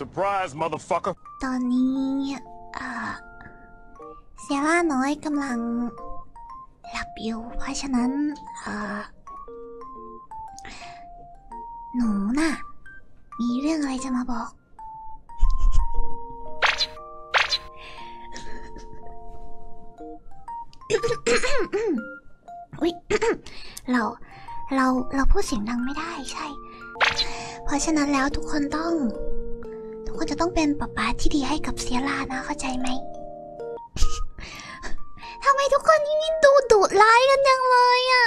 Surprise, motherfucker. ตอนนี้เซียร่าน้อยกำลังหลับอยู่ เพราะฉะนั้นหนูน่ะ มีเรื่องอะไรจะมาบอก อุ๊ย เรา เรา เราพูดเสียงดังไม่ได้ใช่ เพราะฉะนั้นแล้วทุกคนต้อง ทุกคนจะต้องเป็นป๊าป๊าที่ดีให้กับเซียร่านะเข้าใจไหม ทำไมทุกคนนี่ดูดุร้ายกันจังเลยอะ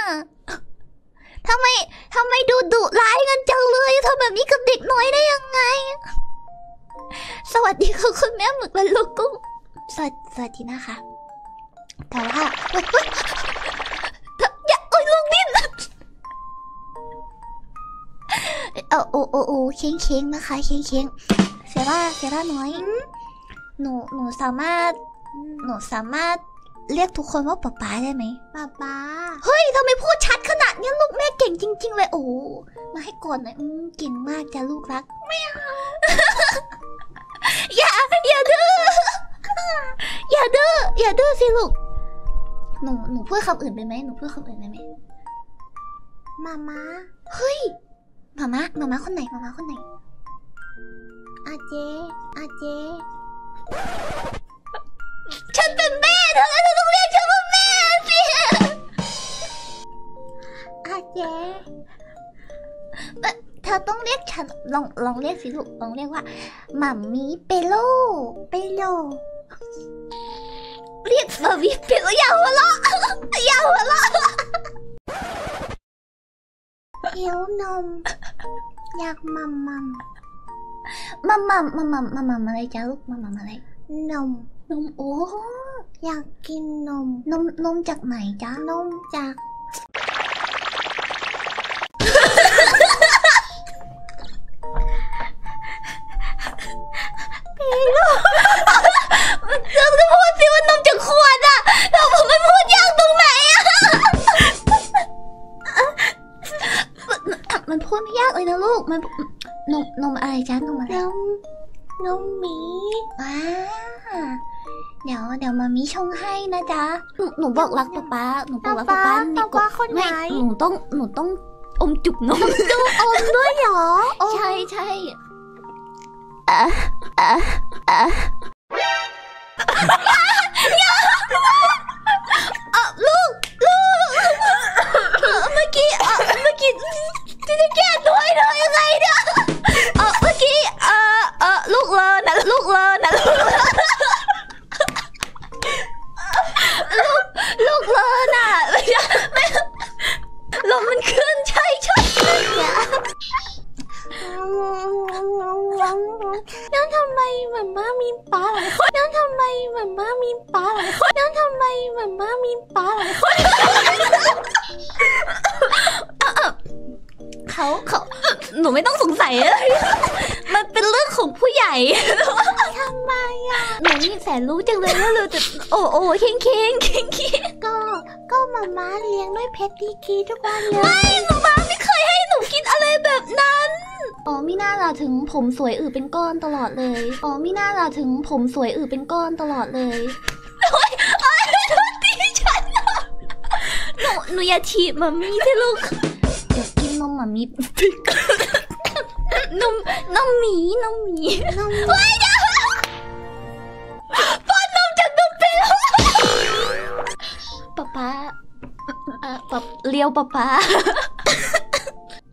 ทำไมทำไมดูดุร้ายกันจังเลยทำแบบนี้กับเด็กน้อยได้ยังไง สวัสดีค่ะคุณแม่หมึกและลูกกุ้งสวัสดีนะคะแต่ว่า เออโอ้โอ้โอ้เค้งเค้งนะคะเค้งเค้งเซร่าเซร่าน้อย หนูหนูสามารถ หนูสามารถเรียกทุกคนว่าป๊าป๊าได้ไหมป๊าป๊าเฮ้ยทำไมพูดชัดขนาดนี้ลูกแม่เก่งจริง ๆ เลยโอ้โหมาให้ก่อนหน่อยอืมเก่งมากจ้ะลูกรักไม่เอาอย่าอย่าดื้ออย่าดื้ออย่าดื้อสิลูกหนูหนูพูดคำอื่นไปไหมหนูพูดคำอื่นไปไหมมาม้าเฮ้ย มาม่ามามาคนไหนมามาคนไหนอาเจอาเจฉันเป็นแม่เธอเธอต้องเรียกฉันว่าแม่สิอาเจเธอต้องเรียกฉันลองลองเรียกสิลูกลองเรียกว่าหมัมมี่เปโลเปโลเรียกหมัมมี่เปโลอย่าหัวเราะอย่าหัวเราะ หิวนมอยากมัมมัมมัมมัมมัมมัมมัมมัมอะไรจ้าลูก พูดไม่ยากเลยนะลูก มันนมนมอะไรจ้านมอะไร นมนมหมีว้าเดี๋ยวเดี๋ยวมามีชงให้นะจ๊ะหนูหนูบอกรักป๊าป๊า หนูบอกรักป๊าป๊าในป๊ากป๊าคนไหนไม่หนูต้องหนูต้องอมจุบนมอมด้วยเหรอโอ้ใช่ใช่อะอะอะอะำไมหมาม่ามีปลาหลายคนแล้วทำไมหมาม่ามีปลาหลายคนแล้วทำไมหมาม่ามีปลาหลายคนเขาเขาหนูไม่ต้องสงสัยเลยมันเป็นเรื่องของผู้ใหญ่ทำไมอะหนูนี่แสนรู้จังเลยว่าเราจะโอ้โอ้เค้งเค้งเค้งเค้งก็ก็หมาม่าเลี้ยงด้วยเพชรดีกรีทุกวันเลยไม่หนูบ้าไม่เคยให้หนูกินอะไรแบบนั้น อ๋อมิน่าล่ะถึงผมสวยอือเป็นก้อนตลอดเลย อ๋อมิน่าล่ะถึงผมสวยอือเป็นก้อนตลอดเลยโอ๊ยโอ๊ยโดนตีฉันหนูหนูอย่าถีบมามีสิลูก เดี๋ยวกินนมมามีนมนมหมีนมหมีนมเฮ้ยเดี๋ยวป้อนนมจากนมเป็นป๊าป๊าเอ่อป๊าเลี้ยวป๊าป๊า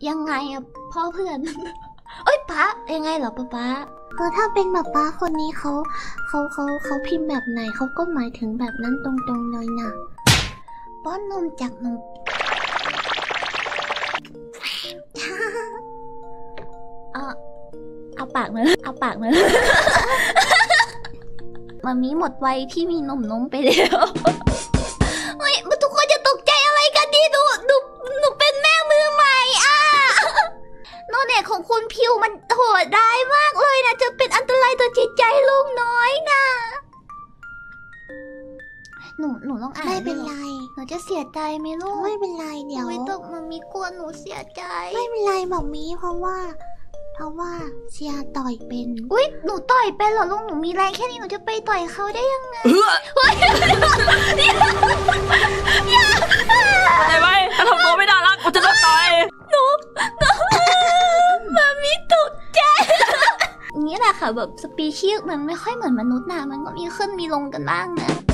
ยังไงอะ พ่อเพื่อน เอ้ยป๊ายังไงเหรอป๊าป๊าเออถ้าเป็นแบบป้าคนนี้เขาเขาเขาเขาพิมพ์แบบไหนเขาก็หมายถึงแบบนั้นตรงๆเลยนะป้อนนมจากนมเอาเอาปากมาเอาปากมามามีหมดวัยที่มีนมนมไปแล้ว หนูหนูต้องอ่านไม่เป็นหไร หนูจะเสียใจไหมลูก ไม่เป็นไรเดี๋ยวไม่ต้องมามีกลัวหนูเสียใจ ไม่เป็นไรบอกมีเพราะว่า เพราะว่าเชียร์ต่อยเป็น อุ้ยหนูต่อยเป็นเหรอลุงหนูมีแรงแค่นี้หนูจะไปต่อยเขาได้ยังไงไอ้ไว้ถ้าทำตัวไม่น่ารักกูจะโดนต่อยมามีตกใจอย่างนี้แหละค่ะแบบสปีชีส์มันไม่ค่อยเหมือนมนุษย์นะมันก็มีขึ้นมีลงกันบ้างนะ